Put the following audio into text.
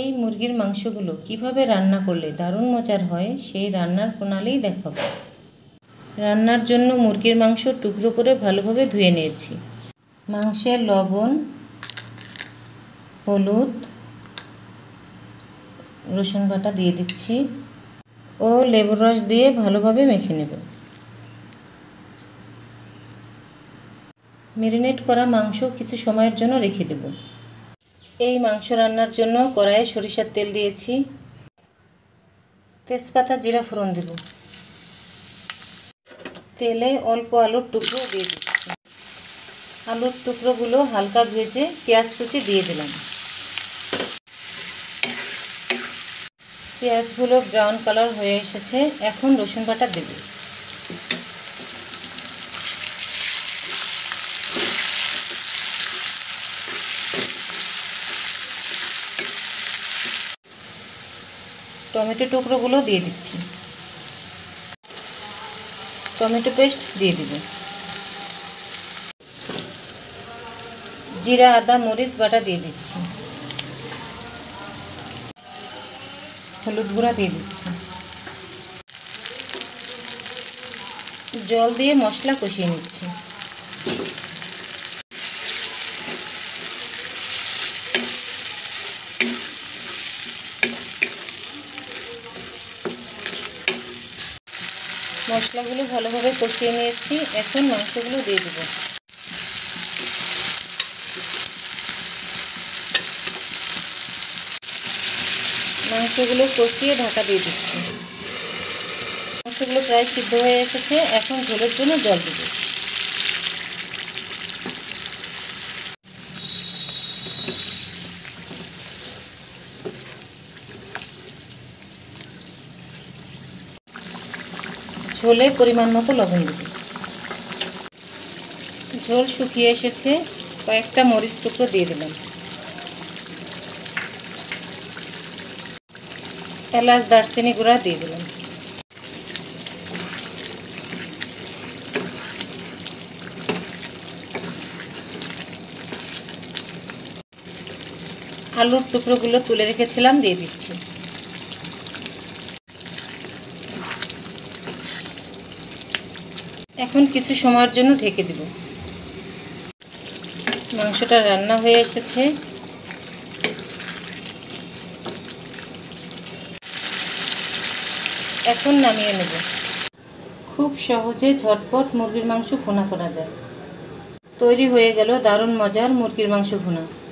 এই মুরগির মাংসগুলো কীভাবে রান্না করলে দারুণ মজার হয়, সেই রান্নার প্রণালীই দেখাবো। রান্নার জন্য মুরগির মাংস টুকরো করে ভালোভাবে ধুয়ে নিয়েছি। মাংসের লবণ, হলুদ, রসুন বাটা দিয়ে দিচ্ছি ও লেবুর রস দিয়ে ভালোভাবে মেখে নেব। ম্যারিনেট করা মাংস কিছু সময়ের জন্য রেখে দেব। এই মাংস রান্নার জন্য কড়াইয়ে সরিষার তেল দিয়েছি। তেজপাতা, জিরা, ফোড়ন দেব। তেলে অল্প আলুর টুকরো দিয়ে দিচ্ছি। আলুর টুকরোগুলো হালকা ভেজে পেঁয়াজ কুচি দিয়ে দিলাম। পেঁয়াজগুলো ব্রাউন কালার হয়ে এসেছে, এখন রসুন বাটা দেব। টমেটো টুকরোগুলো দিয়ে দিচ্ছি। টমেটো পেস্ট দিয়ে দিব। জিরা, আদা, মরিচ, বাটা দিয়ে দিচ্ছি। হলুদ গুঁড়া দিয়ে দিচ্ছি। জল দিয়ে মশলা কষিয়ে নিচ্ছি। মশলাগুলো ভালোভাবে কষিয়ে নিয়েছি। এখন মাংসগুলো দিয়ে দেবো। মাংসগুলো কষিয়ে ঢাকা দিয়ে দিচ্ছি। মাংসগুলো প্রায় সিদ্ধ হয়ে এসেছে। এখন ঝোলের জন্য জল দেব। ঝোলে পরিমাণ মতো লবণ দেব। ঝোল শুকিয়ে এসেছে, কয়েকটা মরিচ টুকরো দিয়ে দিলাম। এলাচ, দারচিনি গুঁড়া দিয়ে দিলাম। আলুর টুকরোগুলো তুলে রেখেছিলাম, দিয়ে দিচ্ছি। এখন কিছু সময়ের জন্য ঢেকে দেব। মাংসটা রান্না হয়ে এসেছে। এখন নামিয়ে নেব। খুব সহজে ঝটপট মুরগির মাংস ভুনা করা যায়। তৈরি হয়ে গেল দারুণ মজার মুরগির মাংস ভুনা।